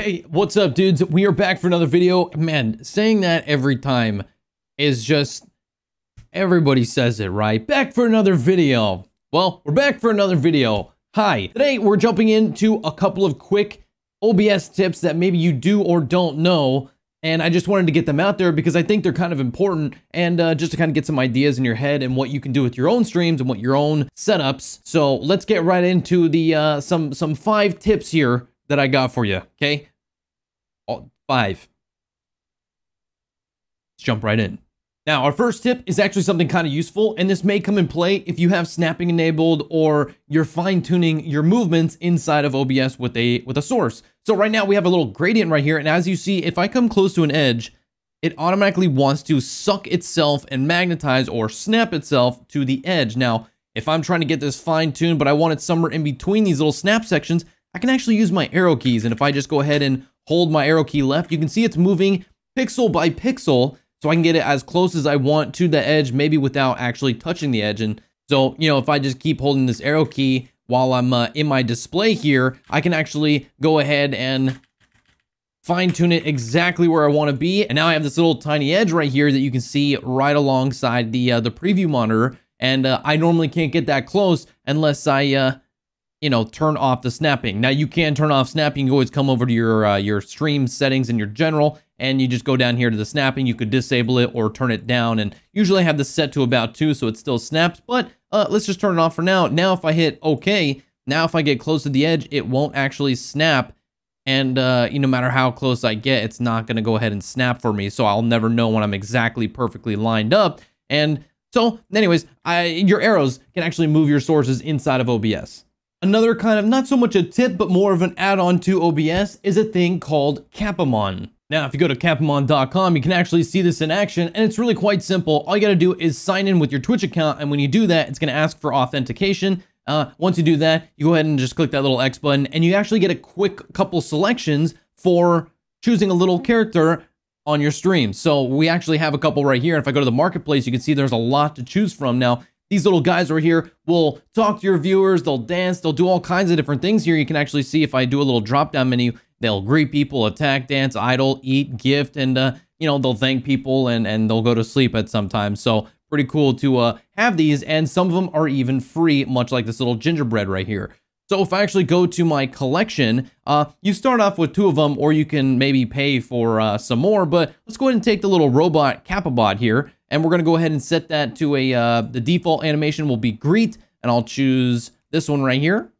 Hey, what's up, dudes? We are back for another video. Man, saying that every time is just everybody says it, right? Back for another video. Well, we're back for another video. Hi. Today, we're jumping into a couple of quick OBS tips that maybe you do or don't know. And I just wanted to get them out there because I think they're kind of important and uh, just to kind of get some ideas in your head and what you can do with your own streams and what your own setups. So let's get right into the uh, some some five tips here that I got for you. Okay, five. Let's jump right in. Now, our first tip is actually something kind of useful, and this may come in play if you have snapping enabled or you're fine-tuning your movements inside of OBS with a with a source. So right now we have a little gradient right here, and as you see, if I come close to an edge, it automatically wants to suck itself and magnetize or snap itself to the edge. Now, if I'm trying to get this fine-tuned, but I want it somewhere in between these little snap sections, I can actually use my arrow keys. And if I just go ahead and hold my arrow key left, you can see it's moving pixel by pixel so I can get it as close as I want to the edge, maybe without actually touching the edge. And so, you know, if I just keep holding this arrow key while I'm uh, in my display here, I can actually go ahead and fine tune it exactly where I want to be. And now I have this little tiny edge right here that you can see right alongside the uh, the preview monitor. And uh, I normally can't get that close unless I uh, you know, turn off the snapping. Now you can turn off snapping. You always come over to your uh, your stream settings in your general, and you just go down here to the snapping. You could disable it or turn it down. And usually I have this set to about two, so it still snaps. But uh, let's just turn it off for now. Now if I hit OK, now if I get close to the edge, it won't actually snap. And uh, you know, no matter how close I get, it's not going to go ahead and snap for me. So I'll never know when I'm exactly perfectly lined up. And so, anyways, I, your arrows can actually move your sources inside of OBS. Another kind of not so much a tip, but more of an add-on to OBS is a thing called Kappamon. Now, if you go to kappamon.com, you can actually see this in action, and it's really quite simple. All you gotta do is sign in with your Twitch account, and when you do that, it's gonna ask for authentication. Uh, once you do that, you go ahead and just click that little X button, and you actually get a quick couple selections for choosing a little character on your stream. So we actually have a couple right here. If I go to the marketplace, you can see there's a lot to choose from. Now, these little guys right here will talk to your viewers, they'll dance, they'll do all kinds of different things here. You can actually see if I do a little drop down menu, they'll greet people, attack, dance, idle, eat, gift, and uh, you know, they'll thank people and, and they'll go to sleep at some time. So pretty cool to uh, have these, and some of them are even free, much like this little gingerbread right here. So if I actually go to my collection, uh, you start off with two of them, or you can maybe pay for uh, some more, but let's go ahead and take the little robot Capabot here, and we're gonna go ahead and set that to a, uh, the default animation will be greet, and I'll choose this one right here.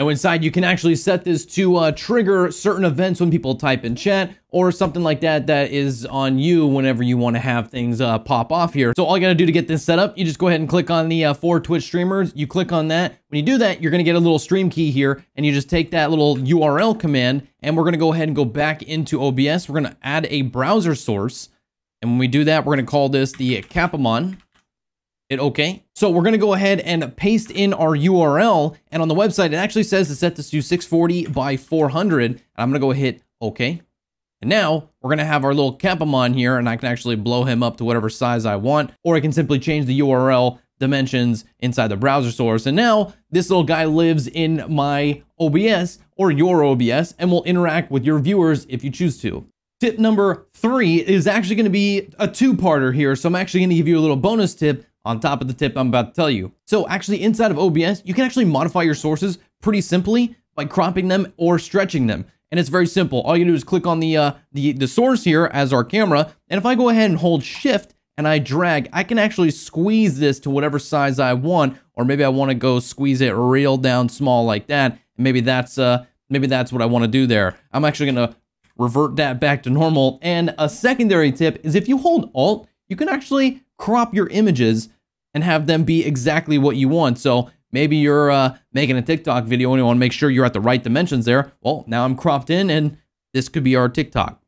And inside you can actually set this to uh, trigger certain events when people type in chat or something like that that is on you whenever you want to have things uh, pop off here. So all you got to do to get this set up, you just go ahead and click on the uh, for Twitch streamers. You click on that. When you do that, you're going to get a little stream key here and you just take that little URL command and we're going to go ahead and go back into OBS. We're going to add a browser source. And when we do that, we're going to call this the Kappamon. Hit OK. So we're going to go ahead and paste in our URL. And on the website, it actually says to set this to 640 by 400. And I'm going to go hit OK. And now we're going to have our little Kappamon here, and I can actually blow him up to whatever size I want, or I can simply change the URL dimensions inside the browser source. And now this little guy lives in my OBS or your OBS and will interact with your viewers if you choose to. Tip number three is actually going to be a two-parter here. So I'm actually going to give you a little bonus tip on top of the tip I'm about to tell you. So actually inside of OBS, you can actually modify your sources pretty simply by cropping them or stretching them. And it's very simple. All you do is click on the, uh, the, the source here as our camera. And if I go ahead and hold shift and I drag, I can actually squeeze this to whatever size I want. Or maybe I want to go squeeze it real down small like that. And maybe that's, uh, maybe that's what I want to do there. I'm actually going to revert that back to normal. And a secondary tip is if you hold alt, you can actually crop your images and have them be exactly what you want. So maybe you're uh, making a TikTok video and you want to make sure you're at the right dimensions there. Well, now I'm cropped in and this could be our TikTok.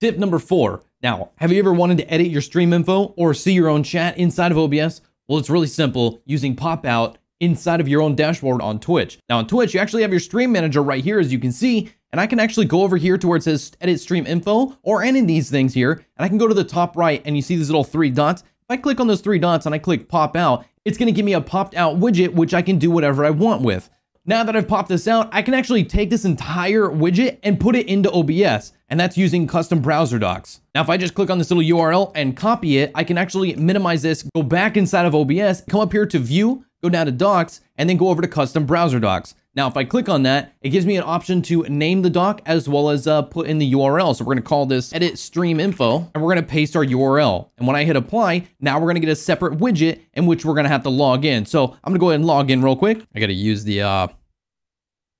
Tip number four. Now, have you ever wanted to edit your stream info or see your own chat inside of OBS? Well, it's really simple using pop out inside of your own dashboard on Twitch. Now on Twitch, you actually have your stream manager right here, as you can see, and I can actually go over here to where it says edit stream info or any of these things here, and I can go to the top right and you see these little three dots. If I click on those three dots and I click pop out, it's going to give me a popped out widget, which I can do whatever I want with. now that I've popped this out, I can actually take this entire widget and put it into OBS, and that's using custom browser docks. Now, if I just click on this little URL and copy it, I can actually minimize this, go back inside of OBS, come up here to view, go down to docks, and then go over to custom browser docks. Now, if I click on that, it gives me an option to name the dock as well as uh, put in the URL. So we're gonna call this edit stream info and we're gonna paste our URL. And when I hit apply, now we're gonna get a separate widget in which we're gonna have to log in. So I'm gonna go ahead and log in real quick. I gotta use the uh,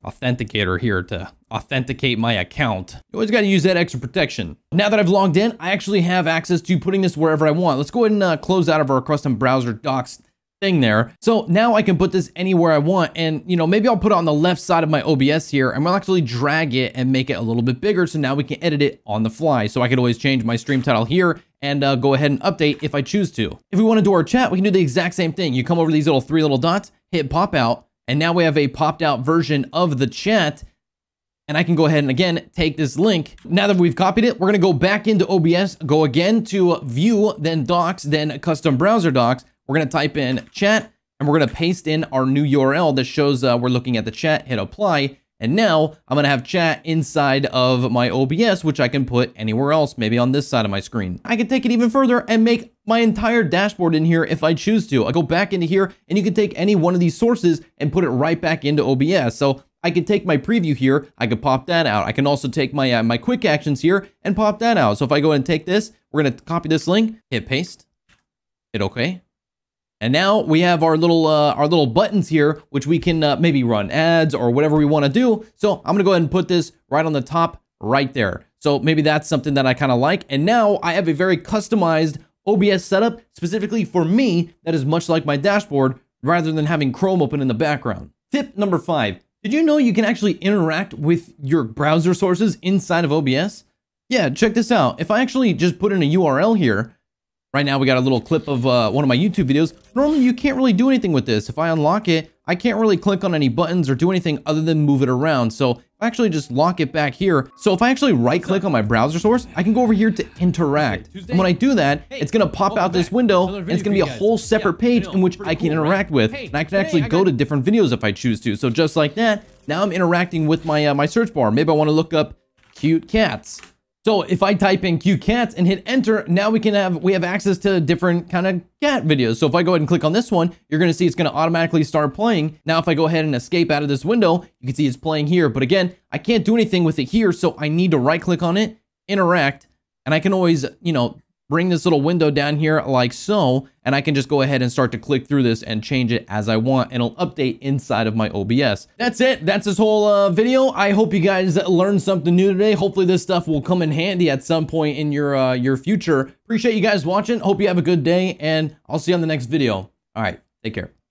authenticator here to authenticate my account. You always got to use that extra protection. Now that I've logged in, I actually have access to putting this wherever I want. Let's go ahead and uh, close out of our custom browser docks thing there. So now I can put this anywhere I want. And, you know, maybe I'll put it on the left side of my OBS here and we'll actually drag it and make it a little bit bigger. So now we can edit it on the fly. So I could always change my stream title here and uh, go ahead and update if I choose to. If we want to do our chat, we can do the exact same thing. You come over these little three little dots, hit pop out, and now we have a popped out version of the chat. And I can go ahead and again, take this link. Now that we've copied it, we're gonna go back into OBS, go again to view, then docks, then custom browser docks. We're gonna type in chat and we're gonna paste in our new URL that shows uh, we're looking at the chat, hit apply. And now I'm gonna have chat inside of my OBS, which I can put anywhere else, maybe on this side of my screen. I can take it even further and make my entire dashboard in here if I choose to. I go back into here and you can take any one of these sources and put it right back into OBS. So I could take my preview here, I could pop that out. I can also take my uh, my quick actions here and pop that out. So if I go and take this, we're gonna copy this link, hit paste, hit okay. And now we have our little uh, our little buttons here, which we can uh, maybe run ads or whatever we want to do. So I'm gonna go ahead and put this right on the top right there. So maybe that's something that I kind of like. And now I have a very customized OBS setup specifically for me that is much like my dashboard rather than having Chrome open in the background. Tip number five, did you know you can actually interact with your browser sources inside of OBS? Yeah, check this out. If I actually just put in a URL here, right now we got a little clip of uh, one of my YouTube videos. Normally you can't really do anything with this. If I unlock it, I can't really click on any buttons or do anything other than move it around. So I actually just lock it back here. So if I actually right click on my browser source, I can go over here to interact. And when I do that, it's gonna pop out this window and it's gonna be a whole separate page in which I can interact with. And I can actually go to different videos if I choose to. So just like that, now I'm interacting with my, uh, my search bar. Maybe I wanna look up cute cats. So if I type in cute cats and hit enter, now we can have, we have access to different kind of cat videos. So if I go ahead and click on this one, you're going to see it's going to automatically start playing. Now, if I go ahead and escape out of this window, you can see it's playing here. But again, I can't do anything with it here. So I need to right click on it, interact, and I can always, you know, bring this little window down here like so, and I can just go ahead and start to click through this and change it as I want, and it'll update inside of my OBS. That's it. That's this whole uh, video. I hope you guys learned something new today. Hopefully this stuff will come in handy at some point in your, uh, your future. Appreciate you guys watching. Hope you have a good day, and I'll see you on the next video. All right, take care.